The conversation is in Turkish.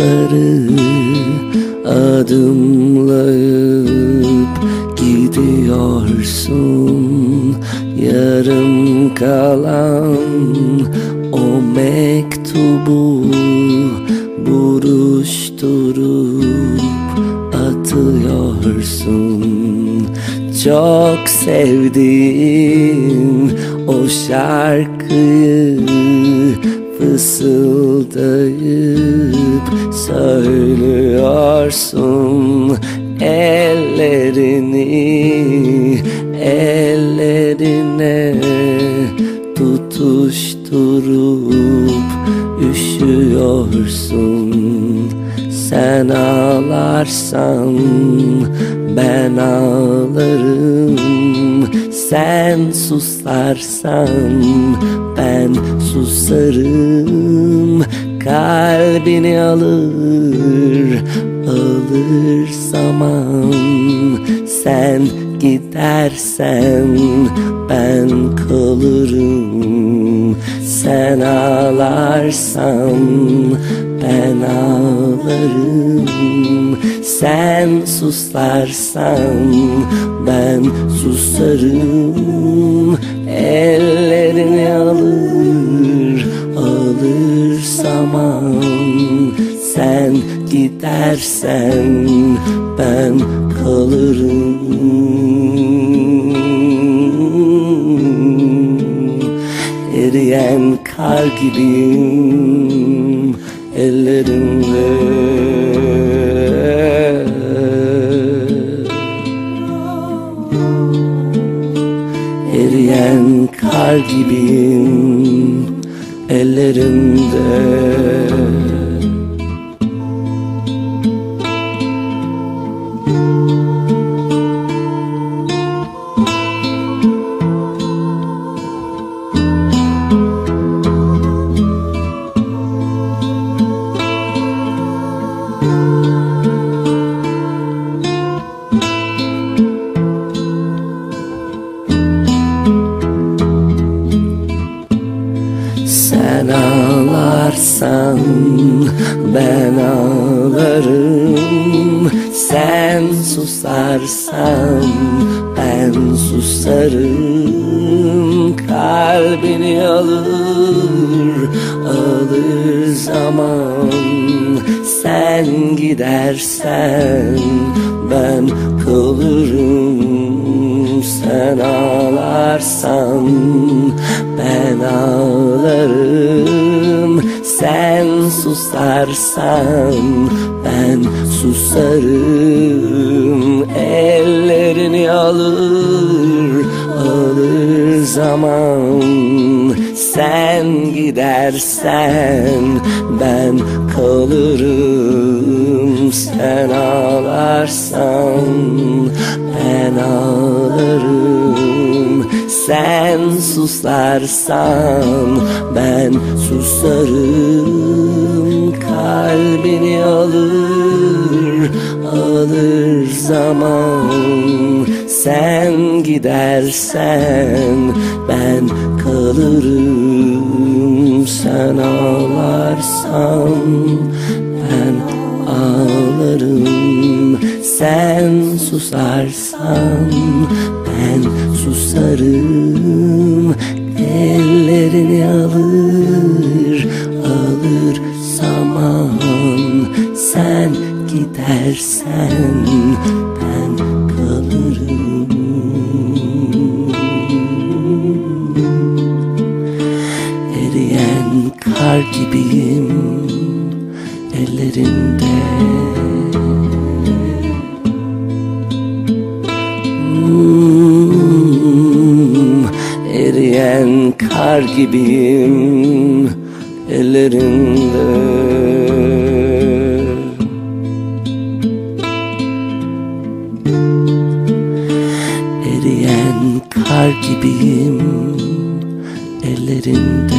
Sokakları adımlayıp gidiyorsun. Yarım kalan o mektubu buruşturup atıyorsun. Çok sevdiğin o şarkıyı fısıldayıp söylüyorsun ellerini ellerine tutuşturup üşüyorsun. Sen ağlarsan ben ağlarım. Sen susarsan ben susarım. Kalbini alır alır zaman. Sen gidersen ben kalırım. Sen ağlarsan ben ağlarım. Sen susarsan ben susarım Ellerini alır alır zaman. Sen gidersen ben kalırım. Eriyen kar gibiyim kar gibiyim ellerimde Sen ağlarsan ben ağlarım. Sen susarsan ben susarım. Kalbini alır alır zaman. Sen gidersen ben kalırım sen ağlarsan ben ağlarım. Sen susarsan ben susarım. Ellerini alır alır zaman. Sen gidersen ben kalırım Sen ağlarsan ben ağlarım. Sen susarsan ben susarım. Kalbini alır alır zaman. Sen gidersen ben kalırım. Sen ağlarsan ağlarım Sen susarsan ben susarım. Ellerini alır alır zaman Sen gidersen ben kalırım. Eriyen kar gibiyim ellerinde Kar gibiyim ellerinde. Eriyen kar gibiyim ellerinde